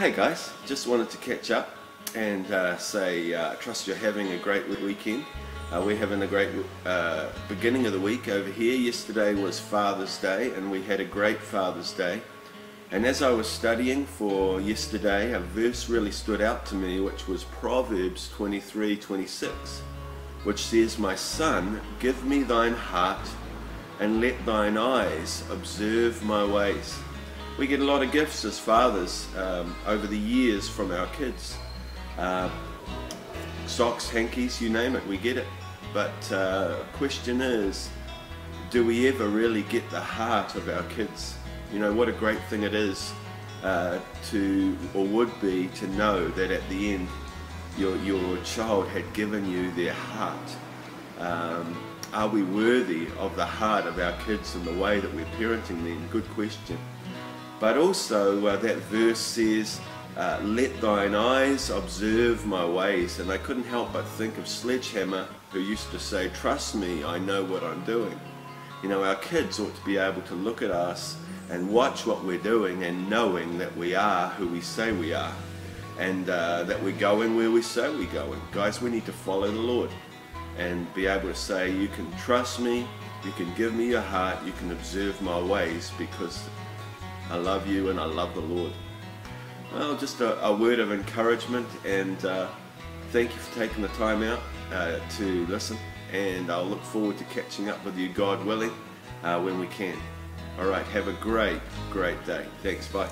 Hey guys, just wanted to catch up and uh, say uh, trust you're having a great weekend. Uh, we're having a great uh, beginning of the week over here. Yesterday was Father's Day and we had a great Father's Day. And as I was studying for yesterday, a verse really stood out to me which was Proverbs 23, 26 which says, My son, give me thine heart and let thine eyes observe my ways. We get a lot of gifts as fathers um, over the years from our kids. Uh, socks, hankies, you name it, we get it. But uh, question is, do we ever really get the heart of our kids? You know, what a great thing it is uh, to, or would be, to know that at the end your, your child had given you their heart. Um, are we worthy of the heart of our kids and the way that we're parenting them? Good question. But also uh, that verse says, uh, let thine eyes observe my ways. And I couldn't help but think of Sledgehammer, who used to say, trust me, I know what I'm doing. You know, our kids ought to be able to look at us and watch what we're doing and knowing that we are who we say we are and uh, that we're going where we say we're going. Guys, we need to follow the Lord and be able to say, you can trust me, you can give me your heart, you can observe my ways because I love you and I love the Lord. Well, just a, a word of encouragement and uh, thank you for taking the time out uh, to listen and I'll look forward to catching up with you, God willing, uh, when we can. All right, have a great, great day. Thanks, bye.